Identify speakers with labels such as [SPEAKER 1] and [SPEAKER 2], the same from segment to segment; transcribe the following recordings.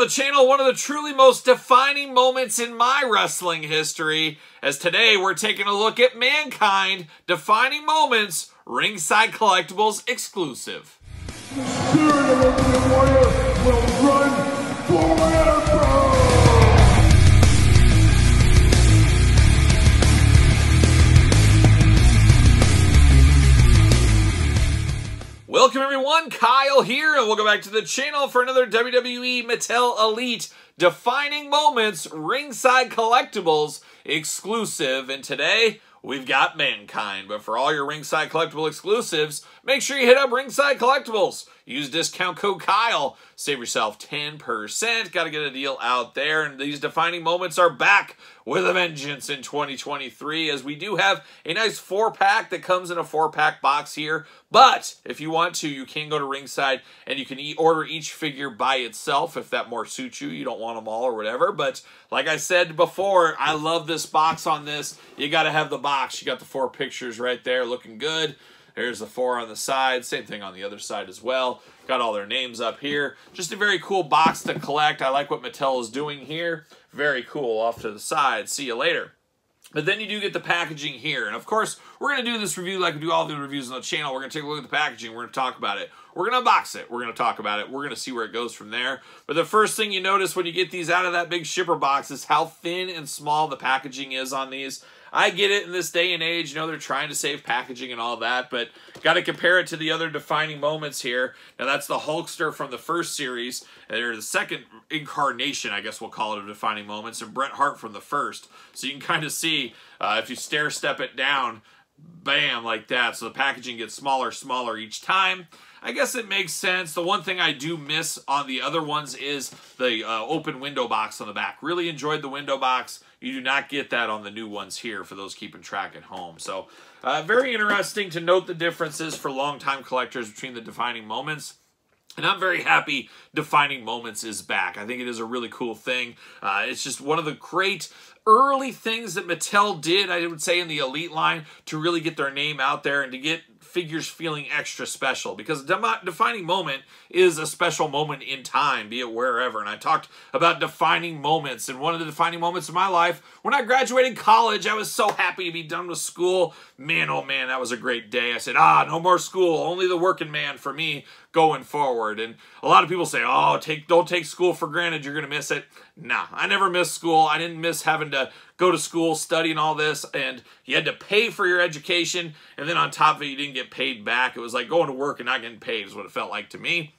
[SPEAKER 1] the channel, one of the truly most defining moments in my wrestling history, as today we're taking a look at Mankind Defining Moments Ringside Collectibles exclusive. Welcome everyone, Kyle here, and welcome back to the channel for another WWE Mattel Elite Defining Moments Ringside Collectibles exclusive. And today, we've got Mankind. But for all your Ringside Collectible exclusives, make sure you hit up Ringside Collectibles. Use discount code Kyle. Save yourself 10%. Got to get a deal out there. And these defining moments are back with a vengeance in 2023 as we do have a nice four pack that comes in a four pack box here. But if you want to, you can go to Ringside and you can e order each figure by itself if that more suits you. You don't want them all or whatever. But like I said before, I love this box on this. You got to have the box. You got the four pictures right there looking good. There's the four on the side. Same thing on the other side as well. Got all their names up here. Just a very cool box to collect. I like what Mattel is doing here. Very cool off to the side. See you later. But then you do get the packaging here. And of course, we're going to do this review like we do all the reviews on the channel. We're going to take a look at the packaging. We're going to talk about it. We're going to unbox it. We're going to talk about it. We're going to see where it goes from there. But the first thing you notice when you get these out of that big shipper box is how thin and small the packaging is on these. I get it in this day and age, you know, they're trying to save packaging and all that, but got to compare it to the other defining moments here. Now, that's the Hulkster from the first series, or the second incarnation, I guess we'll call it, of defining moments, and Bret Hart from the first. So you can kind of see, uh, if you stair step it down, bam, like that. So the packaging gets smaller, smaller each time. I guess it makes sense. The one thing I do miss on the other ones is the uh, open window box on the back. Really enjoyed the window box. You do not get that on the new ones here for those keeping track at home. So uh, very interesting to note the differences for longtime collectors between the defining moments. And I'm very happy Defining Moments is back. I think it is a really cool thing. Uh, it's just one of the great early things that Mattel did, I would say, in the Elite line to really get their name out there and to get figures feeling extra special because defining moment is a special moment in time, be it wherever. And I talked about defining moments, and one of the defining moments of my life when I graduated college, I was so happy to be done with school. Man, oh man, that was a great day. I said, ah, no more school, only the working man for me going forward. And a lot of people say, oh, take don't take school for granted, you're to miss it. Nah, I never missed school. I didn't miss having to go to school, study and all this, and you had to pay for your education, and then on top of it, you didn't get paid back. It was like going to work and not getting paid is what it felt like to me.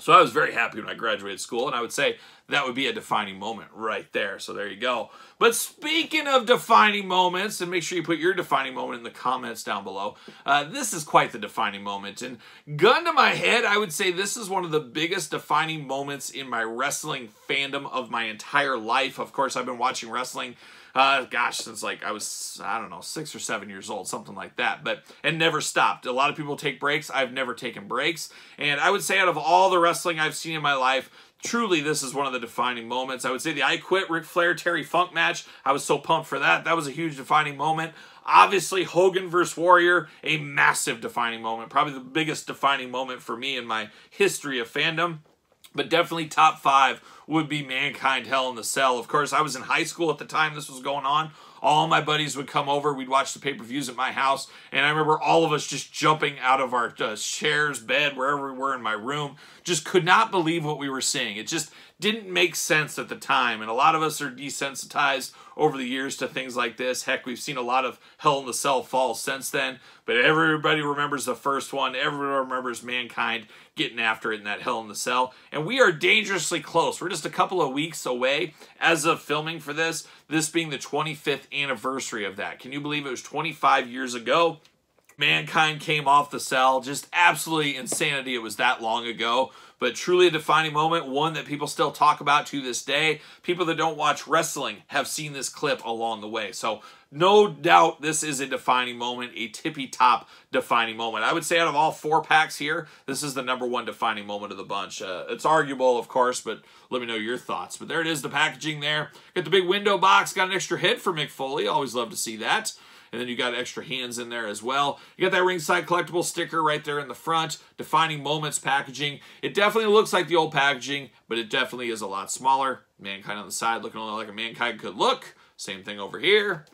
[SPEAKER 1] So I was very happy when I graduated school, and I would say that would be a defining moment right there. So there you go. But speaking of defining moments, and make sure you put your defining moment in the comments down below, uh, this is quite the defining moment. And gun to my head, I would say this is one of the biggest defining moments in my wrestling fandom of my entire life. Of course, I've been watching wrestling uh, gosh, since like I was, I don't know, six or seven years old, something like that. But, and never stopped. A lot of people take breaks. I've never taken breaks. And I would say out of all the wrestling I've seen in my life, truly this is one of the defining moments. I would say the I Quit Ric Flair Terry Funk match, I was so pumped for that. That was a huge defining moment. Obviously, Hogan versus Warrior, a massive defining moment. Probably the biggest defining moment for me in my history of fandom. But definitely top five would be Mankind Hell in the Cell. Of course, I was in high school at the time this was going on. All my buddies would come over. We'd watch the pay-per-views at my house. And I remember all of us just jumping out of our uh, chairs, bed, wherever we were in my room. Just could not believe what we were seeing. It just didn't make sense at the time. And a lot of us are desensitized over the years to things like this. Heck, we've seen a lot of Hell in the Cell falls since then. But everybody remembers the first one. Everyone remembers Mankind getting after it in that Hell in the Cell. And we are dangerously close. We're just a couple of weeks away as of filming for this, this being the 25th anniversary of that. Can you believe it was 25 years ago? Mankind came off the cell. Just absolutely insanity. It was that long ago but truly a defining moment, one that people still talk about to this day. People that don't watch wrestling have seen this clip along the way. So no doubt this is a defining moment, a tippy top defining moment. I would say out of all four packs here, this is the number one defining moment of the bunch. Uh, it's arguable, of course, but let me know your thoughts. But there it is, the packaging there. Got the big window box, got an extra hit for Mick Foley. Always love to see that. And then you got extra hands in there as well. You got that ringside collectible sticker right there in the front, defining moments packaging. It definitely looks like the old packaging, but it definitely is a lot smaller. Mankind on the side looking like a Mankind could look. Same thing over here.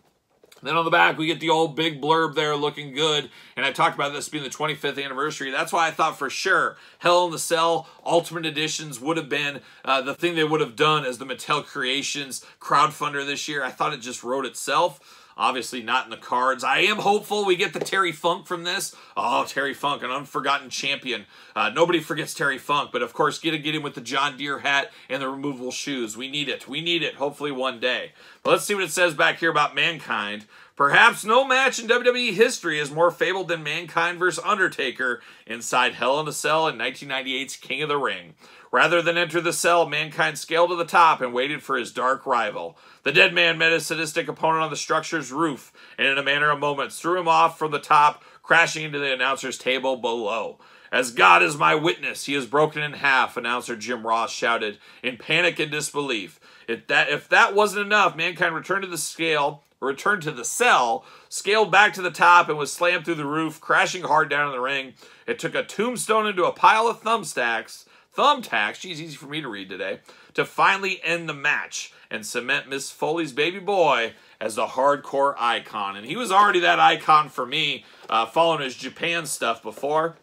[SPEAKER 1] Then on the back, we get the old big blurb there looking good. And I talked about this being the 25th anniversary. That's why I thought for sure Hell in the Cell Ultimate Editions would have been uh, the thing they would have done as the Mattel Creations crowdfunder this year. I thought it just wrote itself. Obviously not in the cards. I am hopeful we get the Terry Funk from this. Oh, Terry Funk, an unforgotten champion. Uh, nobody forgets Terry Funk, but of course, get get him with the John Deere hat and the removable shoes. We need it. We need it, hopefully one day. But let's see what it says back here about Mankind. Perhaps no match in WWE history is more fabled than Mankind vs. Undertaker inside Hell in a Cell in 1998's King of the Ring. Rather than enter the cell, Mankind scaled to the top and waited for his dark rival. The dead man met his sadistic opponent on the structure's roof, and in a matter of moments threw him off from the top, crashing into the announcer's table below. As God is my witness, he is broken in half, announcer Jim Ross shouted in panic and disbelief. If that, if that wasn't enough, Mankind returned to the scale, returned to the cell, scaled back to the top, and was slammed through the roof, crashing hard down in the ring. It took a tombstone into a pile of thumbstacks, thumbtacks, she's easy for me to read today, to finally end the match and cement Mrs. Foley's baby boy as the hardcore icon. And he was already that icon for me, uh, following his Japan stuff before.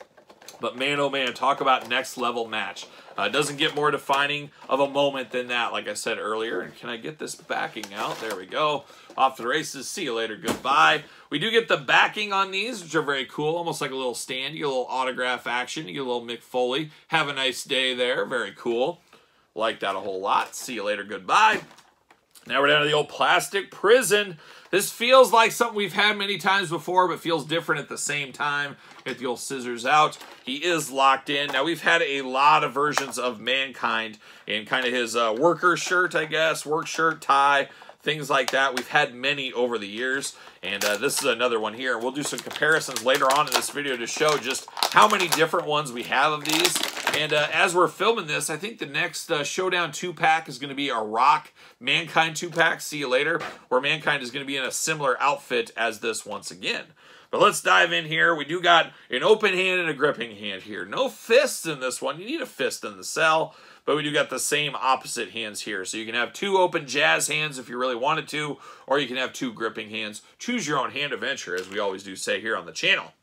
[SPEAKER 1] But man, oh man, talk about next level match. Uh, doesn't get more defining of a moment than that, like I said earlier. And can I get this backing out? There we go. Off the races. See you later. Goodbye. We do get the backing on these, which are very cool. Almost like a little stand. You get a little autograph action. You get a little Mick Foley. Have a nice day there. Very cool. Like that a whole lot. See you later. Goodbye. Now we're down to the old plastic prison. This feels like something we've had many times before, but feels different at the same time. Get the old scissors out. He is locked in. Now, we've had a lot of versions of Mankind in kind of his uh, worker shirt, I guess, work shirt, tie, things like that. We've had many over the years, and uh, this is another one here. We'll do some comparisons later on in this video to show just how many different ones we have of these. And uh, as we're filming this, I think the next uh, Showdown 2-pack is going to be a Rock Mankind 2-pack. See you later. Where Mankind is going to be in a similar outfit as this once again. But let's dive in here. We do got an open hand and a gripping hand here. No fists in this one. You need a fist in the cell. But we do got the same opposite hands here. So you can have two open jazz hands if you really wanted to, or you can have two gripping hands. Choose your own hand adventure, as we always do say here on the channel.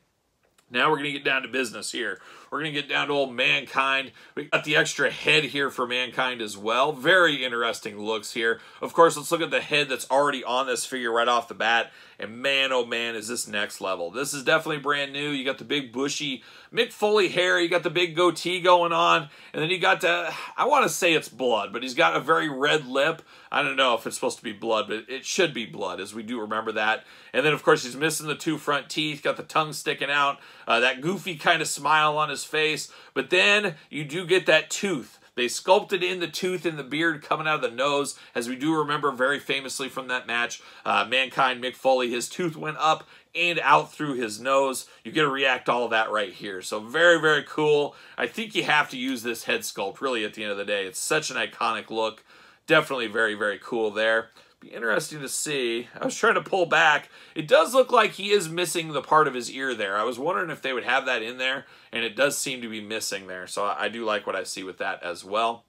[SPEAKER 1] Now we're going to get down to business here. We're going to get down to old Mankind. We got the extra head here for Mankind as well. Very interesting looks here. Of course, let's look at the head that's already on this figure right off the bat. And man, oh man, is this next level. This is definitely brand new. You got the big bushy Mick Foley hair. You got the big goatee going on. And then you got, the, I want to say it's blood, but he's got a very red lip. I don't know if it's supposed to be blood, but it should be blood, as we do remember that. And then, of course, he's missing the two front teeth, got the tongue sticking out, uh, that goofy kind of smile on his face. But then you do get that tooth. They sculpted in the tooth and the beard coming out of the nose, as we do remember very famously from that match. Uh, Mankind, Mick Foley, his tooth went up and out through his nose. You get to react all of that right here. So very, very cool. I think you have to use this head sculpt, really, at the end of the day. It's such an iconic look. Definitely very, very cool there. Be interesting to see. I was trying to pull back. It does look like he is missing the part of his ear there. I was wondering if they would have that in there, and it does seem to be missing there. So I do like what I see with that as well.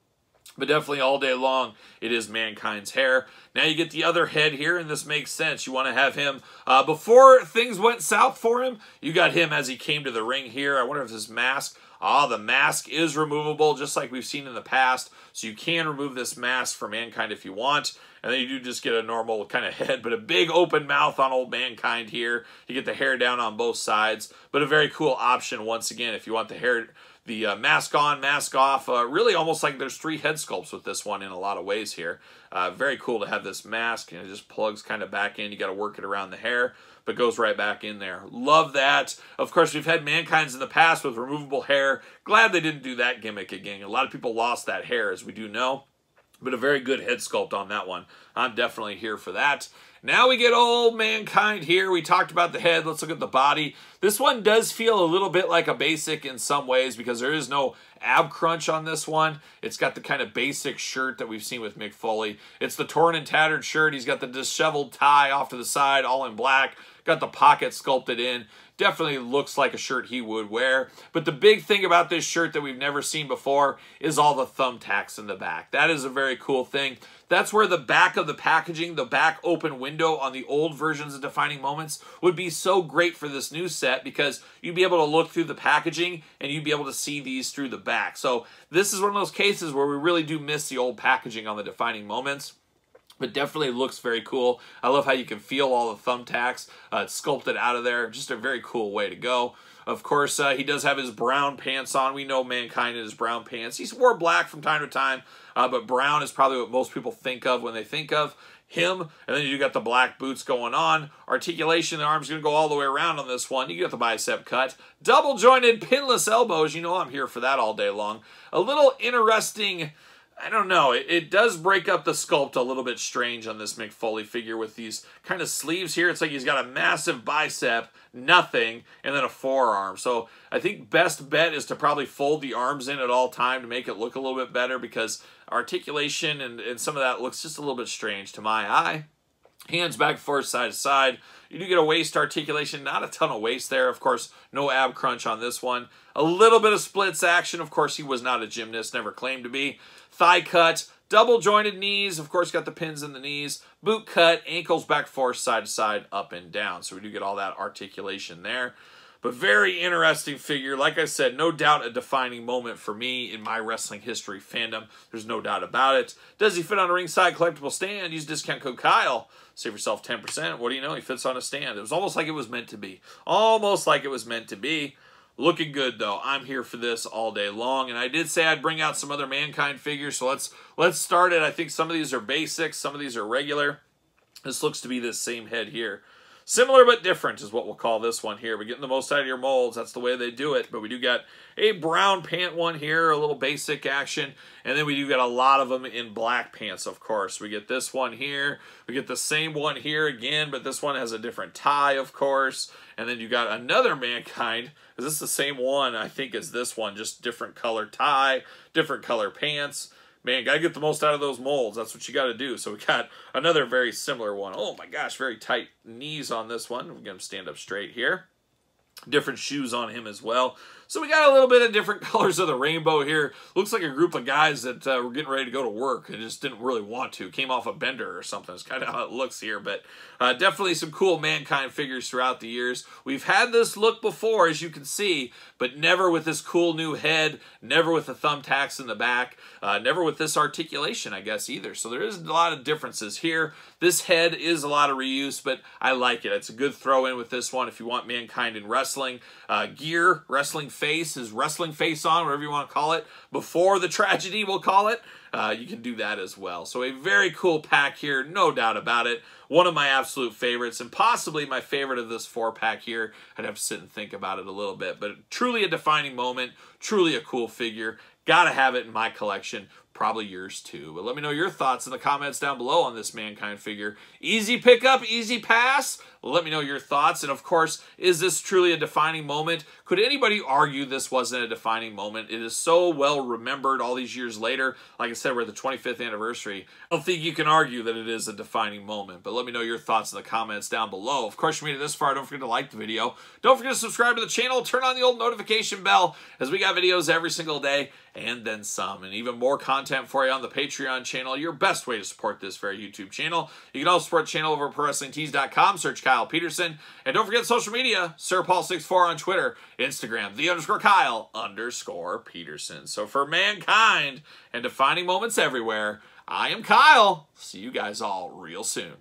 [SPEAKER 1] But definitely all day long, it is Mankind's hair. Now you get the other head here, and this makes sense. You want to have him, uh, before things went south for him, you got him as he came to the ring here. I wonder if his mask Ah, the mask is removable, just like we've seen in the past. So you can remove this mask for Mankind if you want. And then you do just get a normal kind of head, but a big open mouth on old Mankind here. You get the hair down on both sides, but a very cool option once again if you want the hair the uh, mask on, mask off. Uh, really almost like there's three head sculpts with this one in a lot of ways here. Uh, very cool to have this mask and it just plugs kind of back in. You got to work it around the hair but goes right back in there. Love that. Of course, we've had Mankind's in the past with removable hair. Glad they didn't do that gimmick again. A lot of people lost that hair, as we do know, but a very good head sculpt on that one. I'm definitely here for that. Now we get old Mankind here. We talked about the head. Let's look at the body. This one does feel a little bit like a basic in some ways because there is no ab crunch on this one. It's got the kind of basic shirt that we've seen with Mick Foley. It's the torn and tattered shirt. He's got the disheveled tie off to the side, all in black. Got the pocket sculpted in. Definitely looks like a shirt he would wear. But the big thing about this shirt that we've never seen before is all the thumbtacks in the back. That is a very cool thing. That's where the back of the packaging, the back open window on the old versions of Defining Moments would be so great for this new set because you'd be able to look through the packaging and you'd be able to see these through the back. So this is one of those cases where we really do miss the old packaging on the Defining Moments but definitely looks very cool. I love how you can feel all the thumbtacks. Uh, sculpted out of there. Just a very cool way to go. Of course, uh, he does have his brown pants on. We know Mankind in his brown pants. He's wore black from time to time, uh, but brown is probably what most people think of when they think of him. And then you got the black boots going on. Articulation, the arm's going to go all the way around on this one. You get the bicep cut. Double jointed pinless elbows. You know I'm here for that all day long. A little interesting I don't know. It, it, does break up the sculpt a little bit strange on this Mick Foley figure with these kind of sleeves here. It's like he's got a massive bicep, nothing, and then a forearm. So I think best bet is to probably fold the arms in at all time to make it look a little bit better because articulation and, and some of that looks just a little bit strange to my eye. Hands back forth, side to side. You do get a waist articulation, not a ton of waist there. Of course, no ab crunch on this one. A little bit of splits action. Of course, he was not a gymnast, never claimed to be. Thigh cut, double jointed knees. Of course, got the pins in the knees. Boot cut, ankles back forth, side to side, up and down. So we do get all that articulation there. But very interesting figure. Like I said, no doubt a defining moment for me in my wrestling history fandom. There's no doubt about it. Does he fit on a ringside collectible stand? Use discount code Kyle. Save yourself 10%. What do you know? He fits on a stand. It was almost like it was meant to be. Almost like it was meant to be. Looking good though. I'm here for this all day long. And I did say I'd bring out some other Mankind figures. So let's let's start it. I think some of these are basic. Some of these are regular. This looks to be this same head here. Similar but different is what we'll call this one here. We're getting the most out of your molds. That's the way they do it. But we do got a brown pant one here, a little basic action. And then we do get a lot of them in black pants, of course. We get this one here. We get the same one here again, but this one has a different tie, of course. And then you got another Mankind. Is this the same one, I think, as this one? Just different color tie, different color pants man, got to get the most out of those molds. That's what you got to do. So we got another very similar one. Oh my gosh, very tight knees on this one. We're to stand up straight here. Different shoes on him as well. So we got a little bit of different colors of the rainbow here. Looks like a group of guys that uh, were getting ready to go to work and just didn't really want to. Came off a bender or something. It's kind of how it looks here. But uh, definitely some cool Mankind figures throughout the years. We've had this look before, as you can see, but never with this cool new head, never with the thumbtacks in the back, uh, never with this articulation, I guess, either. So there is a lot of differences here. This head is a lot of reuse, but I like it. It's a good throw in with this one if you want Mankind in wrestling. Uh, gear, wrestling face, his wrestling face on, whatever you want to call it, before the tragedy, we'll call it. Uh, you can do that as well. So a very cool pack here, no doubt about it. One of my absolute favorites, and possibly my favorite of this four pack here. I'd have to sit and think about it a little bit, but truly a defining moment, truly a cool figure. Gotta have it in my collection probably yours too. But let me know your thoughts in the comments down below on this Mankind figure. Easy pickup, easy pass? Let me know your thoughts. And of course, is this truly a defining moment? Could anybody argue this wasn't a defining moment? It is so well remembered all these years later. Like I said, we're at the 25th anniversary. I don't think you can argue that it is a defining moment. But let me know your thoughts in the comments down below. Of course, you made it this far. Don't forget to like the video. Don't forget to subscribe to the channel. Turn on the old notification bell as we got videos every single day and then some. And even more content for you on the Patreon channel. Your best way to support this very YouTube channel. You can also support the channel over at ProWrestlingTees.com. Search Kyle Peterson. And don't forget social media. SirPaul64 on Twitter, Instagram, the underscore Kyle underscore Peterson. So for Mankind and defining moments everywhere, I am Kyle. See you guys all real soon.